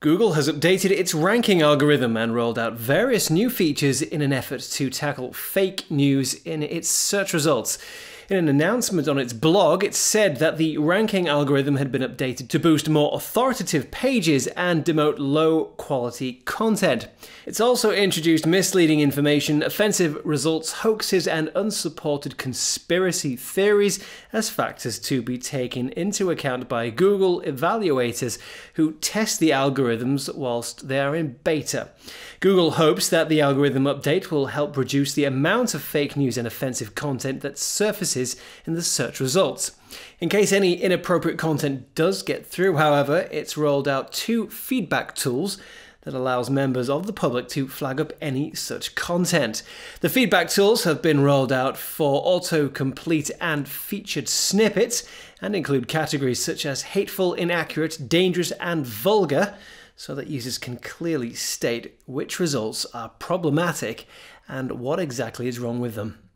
Google has updated its ranking algorithm and rolled out various new features in an effort to tackle fake news in its search results. In an announcement on its blog, it said that the ranking algorithm had been updated to boost more authoritative pages and demote low quality content. It's also introduced misleading information, offensive results, hoaxes, and unsupported conspiracy theories as factors to be taken into account by Google evaluators who test the algorithms whilst they are in beta. Google hopes that the algorithm update will help reduce the amount of fake news and offensive content that surfaces in the search results. In case any inappropriate content does get through, however, it's rolled out two feedback tools that allows members of the public to flag up any such content. The feedback tools have been rolled out for autocomplete and featured snippets and include categories such as hateful, inaccurate, dangerous, and vulgar so that users can clearly state which results are problematic and what exactly is wrong with them.